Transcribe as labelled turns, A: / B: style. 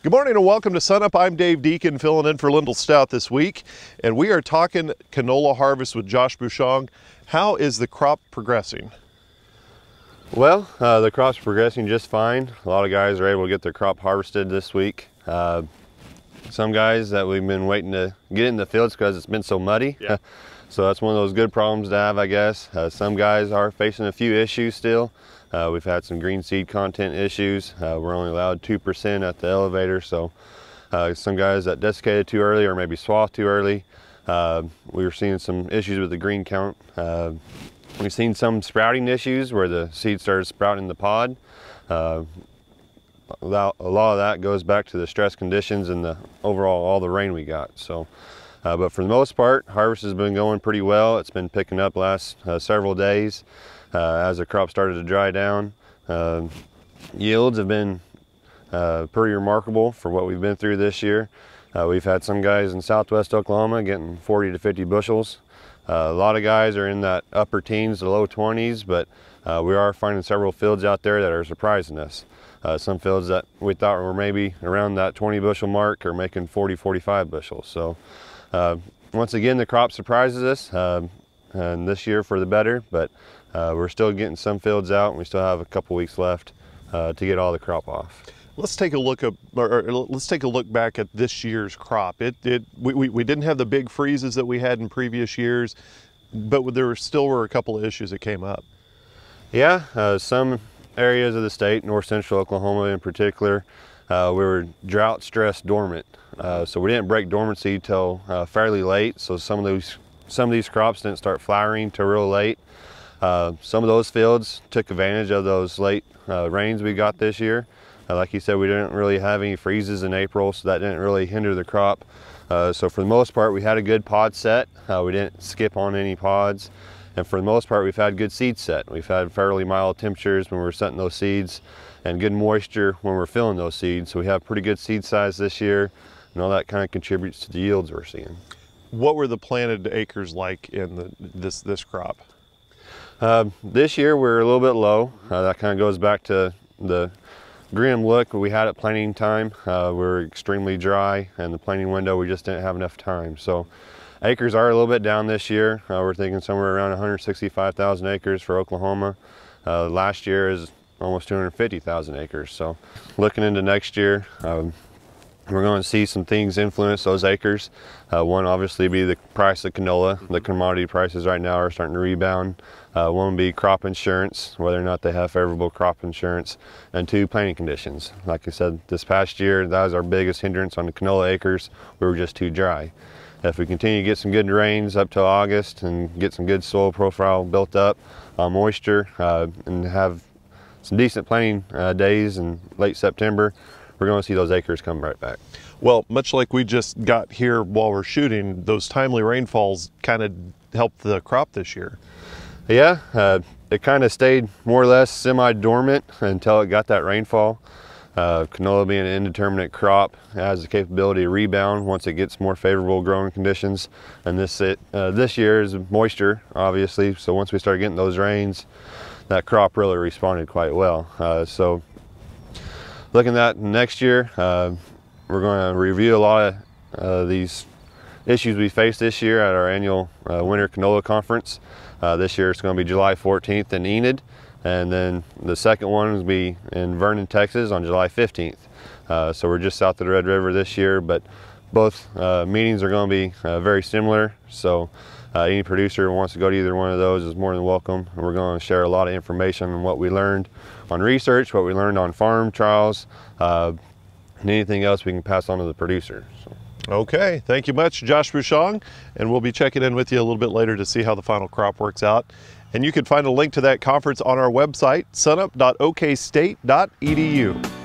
A: Good morning and welcome to Sunup. I'm Dave Deacon filling in for Lyndall Stout this week, and we are talking canola harvest with Josh Bushong. How is the crop progressing?
B: Well, uh, the crop's progressing just fine. A lot of guys are able to get their crop harvested this week. Uh, some guys that we've been waiting to get in the fields because it's been so muddy.
A: Yeah.
B: so that's one of those good problems to have, I guess. Uh, some guys are facing a few issues still. Uh, we've had some green seed content issues. Uh, we're only allowed 2% at the elevator, so uh, some guys that desiccated too early or maybe swathed too early. Uh, we were seeing some issues with the green count. Uh, we've seen some sprouting issues where the seed started sprouting in the pod. A lot of that goes back to the stress conditions and the overall all the rain we got. So, uh, but for the most part, harvest has been going pretty well. It's been picking up last uh, several days uh, as the crop started to dry down. Um, yields have been uh, pretty remarkable for what we've been through this year. Uh, we've had some guys in southwest Oklahoma getting 40 to 50 bushels. A lot of guys are in that upper teens to low 20s, but uh, we are finding several fields out there that are surprising us. Uh, some fields that we thought were maybe around that 20 bushel mark are making 40, 45 bushels. So uh, once again, the crop surprises us, um, and this year for the better, but uh, we're still getting some fields out and we still have a couple weeks left uh, to get all the crop off.
A: Let's take a look at, or, let's take a look back at this year's crop. It, it, we, we, we didn't have the big freezes that we had in previous years, but there were still were a couple of issues that came up.
B: Yeah, uh, some areas of the state, north central Oklahoma in particular, uh, we were drought stress dormant. Uh, so we didn't break dormancy till uh, fairly late. So some of those some of these crops didn't start flowering till real late. Uh, some of those fields took advantage of those late uh, rains we got this year. Like you said, we didn't really have any freezes in April, so that didn't really hinder the crop. So for the most part, we had a good pod set. We didn't skip on any pods. And for the most part, we've had good seed set. We've had fairly mild temperatures when we're setting those seeds and good moisture when we're filling those seeds. So we have pretty good seed size this year and all that kind of contributes to the yields we're seeing.
A: What were the planted acres like in the, this, this crop?
B: Uh, this year we're a little bit low. Uh, that kind of goes back to the grim look we had at planting time. Uh, we are extremely dry and the planting window we just didn't have enough time. So acres are a little bit down this year. Uh, we're thinking somewhere around 165,000 acres for Oklahoma. Uh, last year is almost 250,000 acres. So looking into next year, um, we're going to see some things influence those acres. Uh, one obviously be the price of canola. The commodity prices right now are starting to rebound. Uh, one be crop insurance, whether or not they have favorable crop insurance. And two, planting conditions. Like I said, this past year, that was our biggest hindrance on the canola acres. We were just too dry. If we continue to get some good rains up to August and get some good soil profile built up, uh, moisture, uh, and have some decent planting uh, days in late September, we're going to see those acres come right back.
A: Well, much like we just got here while we're shooting, those timely rainfalls kind of helped the crop this year.
B: Yeah, uh, it kind of stayed more or less semi-dormant until it got that rainfall. Uh, canola being an indeterminate crop has the capability to rebound once it gets more favorable growing conditions. And this it, uh, this year is moisture, obviously. So once we start getting those rains, that crop really responded quite well. Uh, so looking at next year, uh, we're going to review a lot of uh, these issues we faced this year at our annual uh, Winter Canola Conference. Uh, this year it's going to be July 14th in Enid, and then the second one will be in Vernon, Texas on July 15th. Uh, so we're just south of the Red River this year, but both uh, meetings are going to be very similar. So uh, any producer who wants to go to either one of those is more than welcome. And we're going to share a lot of information on what we learned on research, what we learned on farm trials, uh, and anything else we can pass on to the producer. So.
A: Okay, thank you much, Josh Bushong, and we'll be checking in with you a little bit later to see how the final crop works out. And you can find a link to that conference on our website, sunup.okstate.edu.